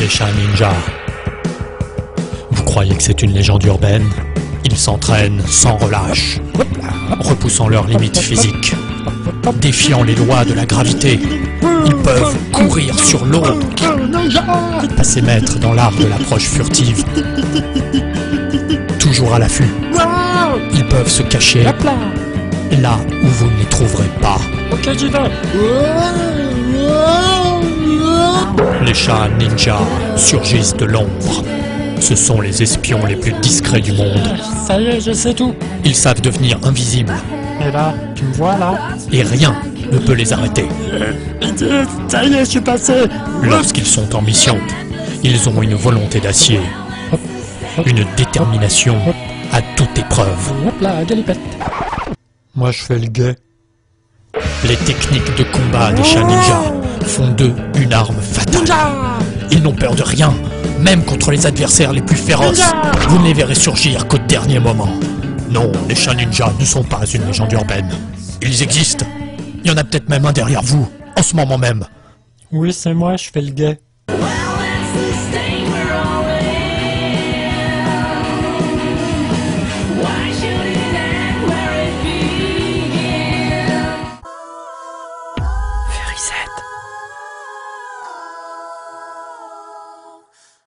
Les chats ninjas. Vous croyez que c'est une légende urbaine? Ils s'entraînent sans relâche, repoussant leurs limites physiques, défiant les lois de la gravité. Ils peuvent courir sur l'eau, passer maître dans l'art de l'approche furtive, toujours à l'affût. Ils peuvent se cacher là où vous ne les trouverez pas. Les chats ninjas surgissent de l'ombre. Ce sont les espions les plus discrets du monde. Ça y est, je sais tout Ils savent devenir invisibles Et là, tu me vois là et rien ne peut les arrêter. Euh, Ça y est, je suis passé Lorsqu'ils sont en mission, ils ont une volonté d'acier, une détermination à toute épreuve. Hop là, galipette Moi je fais le gay. Les techniques de combat des chats ninjas font d'eux ils n'ont peur de rien, même contre les adversaires les plus féroces. Vous ne les verrez surgir qu'au dernier moment. Non, les chats ninjas ne sont pas une légende urbaine. Ils existent. Il y en a peut-être même un derrière vous, en ce moment même. Oui, c'est moi, je fais le gay. Furisette.